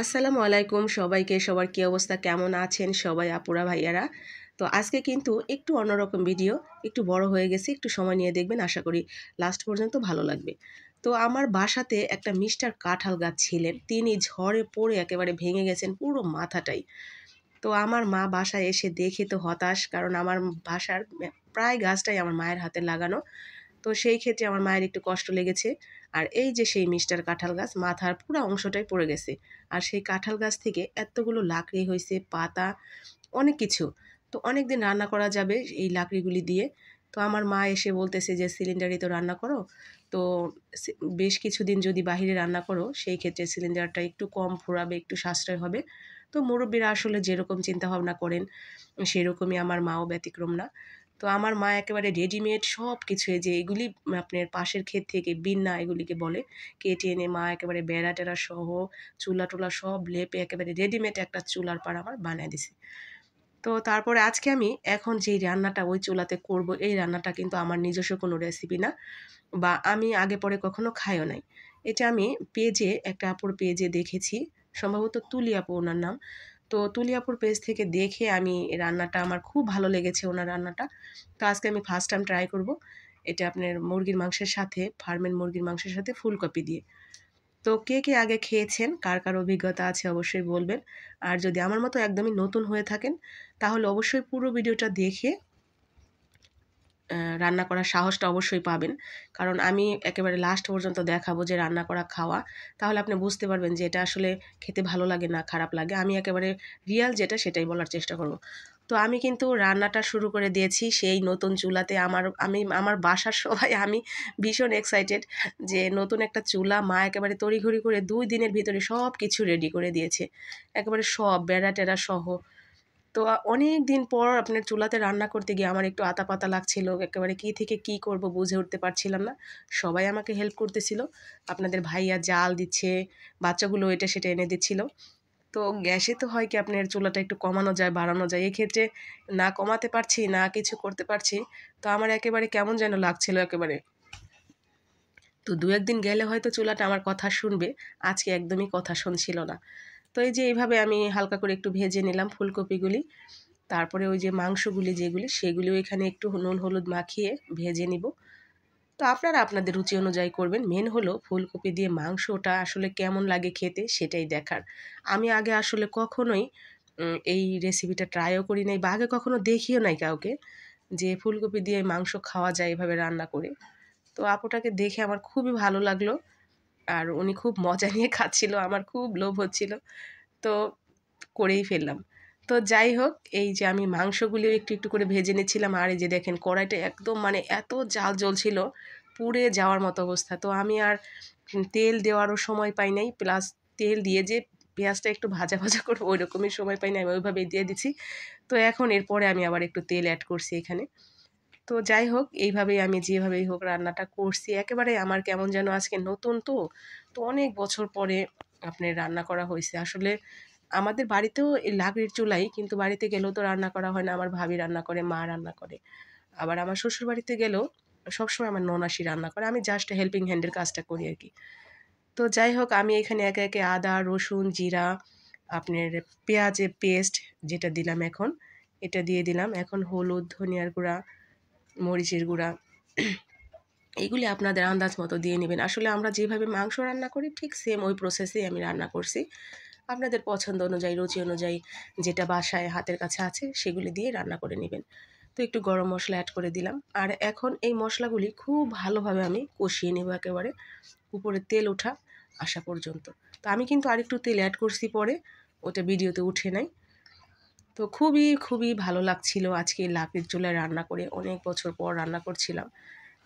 আসসালামু আলাইকুম সবাইকে, সবার কী অবস্থা, কেমন আছেন সবাই আপুরা ভাইয়ারা? তো আজকে কিন্তু একটু অন্যরকম ভিডিও একটু বড় হয়ে গেছে, একটু সময় নিয়ে দেখবেন, আশা করি লাস্ট পর্যন্ত ভালো লাগবে। তো আমার বাসাতে একটা মিস্টার কাঁঠাল গাছ ছিলেন, তিনি ঝড়ে পড়ে একেবারে ভেঙে গেছেন পুরো মাথাটাই। তো আমার মা বাসায় এসে দেখে তো হতাশ, কারণ আমার বাসার প্রায় গাছটাই আমার মায়ের হাতে লাগানো। তো সেই ক্ষেত্রে আমার মায়ের একটু কষ্ট লেগেছে। আর এই যে সেই মিস্টার কাঁঠাল গাছ, মাথার পুরো অংশটাই পড়ে গেছে। আর সেই কাঁঠাল গাছ থেকে এতগুলো লাকড়ি হয়েছে পাতা, অনেক কিছু। তো অনেক দিন রান্না করা যাবে এই লাকড়িগুলি দিয়ে। তো আমার মা এসে বলতেছে যে, সিলিন্ডারই তো রান্না করো। তো বেশ কিছুদিন যদি বাহিরে রান্না করো, সেই ক্ষেত্রে সিলিন্ডারটা একটু কম ফুরাবে, একটু সাশ্রয় হবে। তো মুরব্বীরা আসলে যেরকম চিন্তাভাবনা করেন, সেরকমই আমার মাও ব্যতিক্রম না। তো আমার মা একেবারে রেডিমেড সব কিছু যে এগুলি আপনার পাশের ক্ষেত থেকে বিন্না এগুলিকে বলে কেটে এনে মা একেবারে বেড়া টেরা সহ চুলা টুলা সব লেপে একেবারে রেডিমেড একটা চুলার পার আমার বানিয়ে দিছে। তো তারপরে আজকে আমি এখন যেই রান্নাটা ওই চুলাতে করব, এই রান্নাটা কিন্তু আমার নিজস্ব কোনো রেসিপি না বা আমি আগে পরে কখনো খাইও নাই। এটা আমি পেজে, একটা আপুর পেজে দেখেছি, সম্ভবত তুলি আপু ওনার নাম। তো তুলিয়াপুর পেজ থেকে দেখে আমি রান্নাটা আমার খুব ভালো লেগেছে ওনার রান্নাটা। তো আজকে আমি ফার্স্ট টাইম ট্রাই করব। এটা আপনার মুরগির মাংসের সাথে, ফার্মের মুরগির মাংসের সাথে ফুলকপি দিয়ে। তো কে কে আগে খেয়েছেন, কার কার অভিজ্ঞতা আছে অবশ্যই বলবেন। আর যদি আমার মতো একদমই নতুন হয়ে থাকেন, তাহলে অবশ্যই পুরো ভিডিওটা দেখে রান্না করার সাহসটা অবশ্যই পাবেন। কারণ আমি একেবারে লাস্ট পর্যন্ত দেখাবো যে রান্না করা খাওয়া। তাহলে আপনি বুঝতে পারবেন যে এটা আসলে খেতে ভালো লাগে না, খারাপ লাগে। আমি একেবারে রিয়াল যেটা সেটাই বলার চেষ্টা করব। তো আমি কিন্তু রান্নাটা শুরু করে দিয়েছি সেই নতুন চুলাতে। আমার, আমি, আমার বাসার সবাই, আমি ভীষণ এক্সাইটেড যে নতুন একটা চুলা, মা একেবারে তড়িঘড়ি করে দুই দিনের ভিতরে সব কিছু রেডি করে দিয়েছে। একেবারে সব বেড়া টেরা সহ তো অনেক দিন পর আপনার চুলাতে রান্না করতে গিয়ে আমার একটু আতা পাতা লাগছিল, একেবারে কী থেকে কি করব বুঝে উঠতে পারছিলাম না। সবাই আমাকে হেল্প করতেছিল, আপনাদের ভাইয়া জাল দিচ্ছে, বাচ্চাগুলো এটা সেটা এনে দিচ্ছিল। তো গ্যাসে তো হয় কি আপনার চুলাটা একটু কমানো যায়, বাড়ানো যায়, এক্ষেত্রে না কমাতে পারছি, না কিছু করতে পারছি, তো আমার একেবারে কেমন যেন লাগছিল একেবারে। তো দু একদিন গেলে হয়তো চুলাটা আমার কথা শুনবে, আজকে একদমই কথা শুনছিল না। তো এই যে এইভাবে আমি হালকা করে একটু ভেজে নিলাম ফুলকপিগুলি। তারপরে ওই যে মাংসগুলি যেগুলি, সেগুলিও এখানে একটু নুন হলুদ মাখিয়ে ভেজে নিব। তো আপনারা আপনাদের রুচি অনুযায়ী করবেন। মেন হলো ফুলকপি দিয়ে মাংসটা আসলে কেমন লাগে খেতে সেটাই দেখার। আমি আগে আসলে কখনোই এই রেসিপিটা ট্রাইও করি নাই বা আগে কখনো দেখিও নাই কাউকে যে ফুলকপি দিয়ে মাংস খাওয়া যায় এভাবে রান্না করে। তো আপুটাকে দেখে আমার খুবই ভালো লাগল। আর উনি খুব মজা নিয়ে খাচ্ছিল, আমার খুব লোভ হচ্ছিল। তো করেই ফেললাম। তো যাই হোক, এই যে আমি মাংসগুলিও একটু একটু করে ভেজে নিচ্ছিলাম, আর এই যে দেখেন কড়াইটা একদম মানে এত জাল জ্বলছিল, পুড়ে যাওয়ার মতো অবস্থা। তো আমি আর তেল দেওয়ারও সময় পাই নাই, প্লাস তেল দিয়ে যে পেঁয়াজটা একটু ভাজা ভাজা করব ওই রকমই সময় পাই না আমি ওইভাবেই দিয়ে দিচ্ছি। তো এখন এরপরে আমি আবার একটু তেল অ্যাড করছি এখানে। তো যাই হোক, এইভাবেই আমি যেভাবেই হোক রান্নাটা করছি। একেবারে আমার কেমন যেন আজকে নতুন তো। তো অনেক বছর পরে আপনার রান্না করা হয়েছে। আসলে আমাদের বাড়িতেও এই লাকড়ির চুলাই, কিন্তু বাড়িতে গেলেও তো রান্না করা হয় না। আমার ভাবি রান্না করে, মা রান্না করে। আবার আমার শ্বশুর বাড়িতে গেলেও সবসময় আমার ননাসি রান্না করে। আমি জাস্ট হেল্পিং হ্যান্ডের কাজটা করি আর কি। তো যাই হোক, আমি এখানে একে একে আদা, রসুন, জিরা, আপনার পেঁয়াজের পেস্ট যেটা দিলাম এখন, এটা দিয়ে দিলাম। এখন হলুদ, ধনিয়ার গুঁড়া মরিচের গুঁড়া, এইগুলি আপনাদের আন্দাজ মতো দিয়ে নেবেন। আসলে আমরা যেভাবে মাংস রান্না করি, ঠিক সেম ওই প্রসেসেই আমি রান্না করছি। আপনাদের পছন্দ অনুযায়ী, রুচি অনুযায়ী যেটা বাসায় হাতের কাছে আছে, সেগুলি দিয়ে রান্না করে নেবেন। তো একটু গরম মশলা অ্যাড করে দিলাম। আর এখন এই মশলাগুলি খুব ভালোভাবে আমি কষিয়ে নেব একেবারে। উপরে তেল ওঠা আসা পর্যন্ত। তো আমি কিন্তু আরেকটু তেল অ্যাড করছি পরে, ওটা ভিডিওতে উঠে নাই। তো খুবই খুবই ভালো লাগছিল আজকে লাকড়ির চুলায় রান্না করে। অনেক বছর পর রান্না করছিলাম।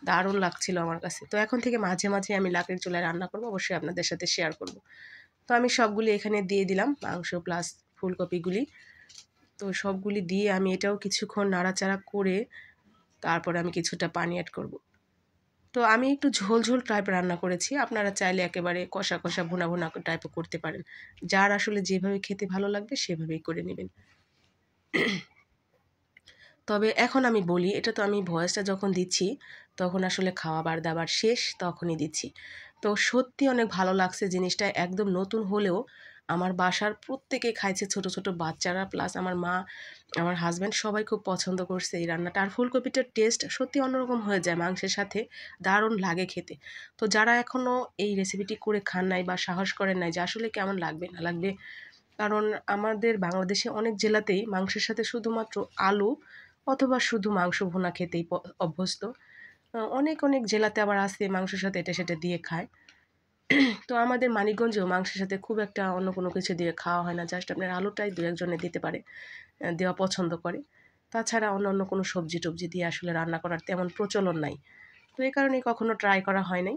দারুণ লাগছিল আমার কাছে। তো এখন থেকে মাঝে মাঝে আমি লাকড়ির চুলায় রান্না করব, অবশ্যই আপনাদের সাথে শেয়ার করব। তো আমি সবগুলি এখানে দিয়ে দিলাম, মাংস প্লাস ফুলকপিগুলি। তো সবগুলি দিয়ে আমি এটাও কিছুক্ষণ নাড়াচাড়া করে তারপরে আমি কিছুটা পানি অ্যাড করব। তো আমি একটু ঝোল ঝোল টাইপ রান্না করেছি। আপনারা চাইলে একেবারে কষা কষা, ভুনা ভুনা টাইপও করতে পারেন। যার আসলে যেভাবে খেতে ভালো লাগবে সেভাবেই করে নেবেন। তবে এখন আমি বলি, এটা তো আমি ভয়েসটা যখন দিচ্ছি, তখন আসলে খাওয়াবার দাবার শেষ, তখনই দিচ্ছি। তো সত্যি অনেক ভালো লাগছে জিনিসটা, একদম নতুন হলেও আমার বাসার প্রত্যেকে খাইছে ছোট ছোট বাচ্চারা প্লাস আমার মা, আমার হাজব্যান্ড সবাই খুব পছন্দ করছে এই রান্নাটা। আর ফুলকপিটার টেস্ট সত্যি অন্যরকম হয়ে যায় মাংসের সাথে, দারুণ লাগে খেতে। তো যারা এখনও এই রেসিপিটি করে খান নাই বা সাহস করেন নাই যে আসলে কেমন লাগবে, না লাগবে কারণ আমাদের বাংলাদেশে অনেক জেলাতেই মাংসের সাথে শুধুমাত্র আলু অথবা শুধু মাংস ভুনা খেতেই অভ্যস্ত। অনেক অনেক জেলাতে আবার আসে মাংসের সাথে এটা সেটা দিয়ে খায়। তো আমাদের মানিকগঞ্জেও মাংসের সাথে খুব একটা অন্য কোনো কিছু দিয়ে খাওয়া হয় না, জাস্ট আপনার আলুটাই দু একজনে দিতে পারে দেওয়া পছন্দ করে। তাছাড়া অন্য অন্য কোনো সবজি টবজি দিয়ে আসলে রান্না করার তেমন প্রচলন নাই। তো এই কারণে কখনো ট্রাই করা হয় নাই।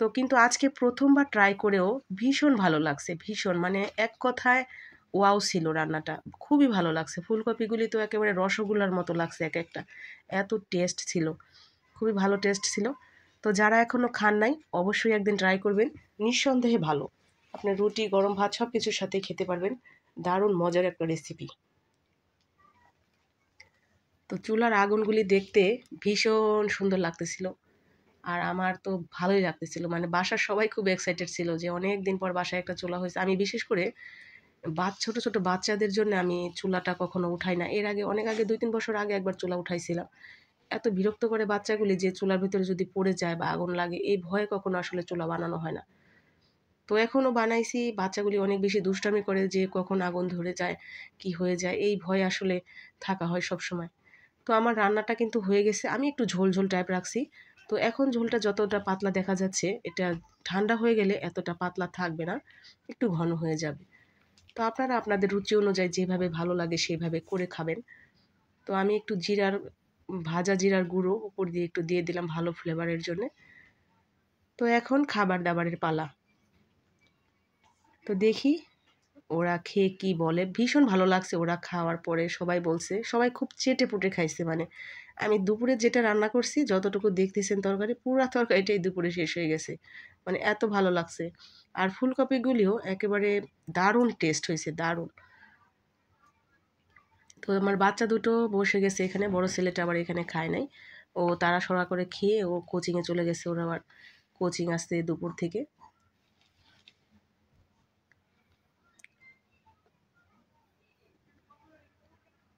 তো কিন্তু আজকে প্রথমবার ট্রাই করেও ভীষণ ভালো লাগছে, ভীষণ। মানে এক কথায় ওয়াও ছিল রান্নাটা। খুবই ভালো লাগছে। ফুলকপিগুলি তো একেবারে রসগোল্লার মতো লাগছে এক একটা। এত টেস্ট ছিল। খুবই ভালো টেস্ট ছিল। তো যারা এখনও খান নাই, অবশ্যই একদিন ট্রাই করবেন। নিঃসন্দেহে ভালো। আপনি রুটি, গরম ভাত সব কিছুর সাথে খেতে পারবেন। দারুণ মজার একটা রেসিপি তো চুলার আগুনগুলি দেখতে ভীষণ সুন্দর লাগতেছিল। আর আমার তো ভালোই লাগতেছিল। মানে বাসার সবাই খুব এক্সাইটেড ছিল যে অনেক দিন পর বাসায় একটা চুলা হয়েছে। আমি বিশেষ করে বাচ, ছোট ছোট বাচ্চাদের জন্য আমি চুলাটা কখনো উঠাই না। এর আগে, অনেক আগে দুই তিন বছর আগে একবার চুলা উঠাইছিলাম। এত বিরক্ত করে বাচ্চাগুলি যে চুলার ভিতরে যদি পড়ে যায় বা আগুন লাগে, এই ভয়ে কখনো আসলে চুলা বানানো হয় না। তো এখনও বানাইছি। বাচ্চাগুলি অনেক বেশি দুষ্টামি করে যে কখন আগুন ধরে যায়, কি হয়ে যায়, এই ভয় আসলে থাকা হয় সব সময় তো আমার রান্নাটা কিন্তু হয়ে গেছে। আমি একটু ঝোল ঝোল টাইপ রাখছি। তো এখন ঝোলটা যতটা পাতলা দেখা যাচ্ছে, এটা ঠান্ডা হয়ে গেলে এতটা পাতলা থাকবে না, একটু ঘন হয়ে যাবে। তো আপনারা আপনাদের রুচি অনুযায়ী যেভাবে ভালো লাগে সেভাবে করে খাবেন। তো আমি একটু জিরার, ভাজা জিরার গুঁড়ো উপর দিয়ে একটু দিয়ে দিলাম ভালো ফ্লেভারের জন্য। তো এখন খাবার দাবারের পালা। তো দেখি ওরা খেয়ে কি বলে। ভীষণ ভালো লাগছে ওরা খাওয়ার পরে সবাই বলছে, সবাই খুব চেটে পুটে খাইছে মানে। আমি দুপুরে যেটা রান্না করছি, যতটুকু দেখতেছেন তরকারি, পুরা তরকারিটাই দুপুরে শেষ হয়ে গেছে। মানে এত ভালো লাগছে। আর ফুলকপিগুলিও একেবারে দারুণ টেস্ট হয়েছে, দারুণ। তো আমার বাচ্চা দুটো বসে গেছে এখানে, বড় ছেলেটা আবার এখানে খায় নাই। ও তারা সরা করে খেয়ে ও কোচিংয়ে চলে গেছে, ওরা আবার কোচিং আসতে দুপুর থেকে।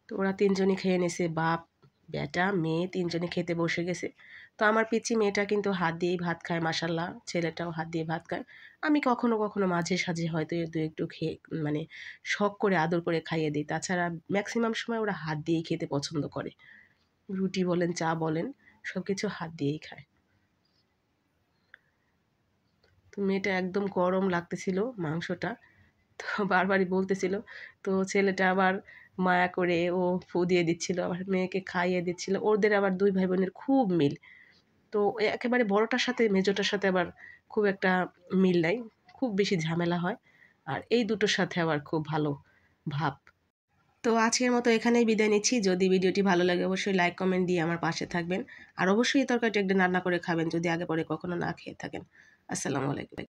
তো ওরা তিনজনই খেয়ে নিছে, বাপ বেটা, মেয়ে তিনজনে খেতে বসে গেছে। তো আমার পিচি মেয়েটা কিন্তু হাত দিয়েই ভাত খায় মাসাল্লাহ ছেলেটাও হাত দিয়ে ভাত খায়। আমি কখনো কখনো মাঝে সাঝে হয়তো দু একটু খেয়ে মানে শখ করে, আদর করে খাইয়ে দিই। তাছাড়া ম্যাক্সিমাম সময় ওরা হাত দিয়েই খেতে পছন্দ করে। রুটি বলেন, চা বলেন সব কিছু হাত দিয়েই খায়। তো মেয়েটা একদম গরম লাগতেছিল মাংসটা। তো বারবারই বলতেছিল, তো ছেলেটা আবার মায়া করে ও ফু দিয়ে দিচ্ছিল, আবার মেয়েকে খাইয়ে দিচ্ছিল। ওদের আবার দুই ভাই বোনের খুব মিল। তো একেবারে বড়টার সাথে মেজোটার সাথে আবার খুব একটা মিল নাই। খুব বেশি ঝামেলা হয়। আর এই দুটোর সাথে আবার খুব ভালো ভাব। তো আজকের মতো এখানেই বিদায় নিচ্ছি। যদি ভিডিওটি ভালো লাগে, অবশ্যই লাইক, কমেন্ট দিয়ে আমার পাশে থাকবেন। আর অবশ্যই এই তরকারিটা একদিন রান্না করে খাবেন, যদি আগে পরে কখনো না খেয়ে থাকেন। আসসালামু আলাইকুম।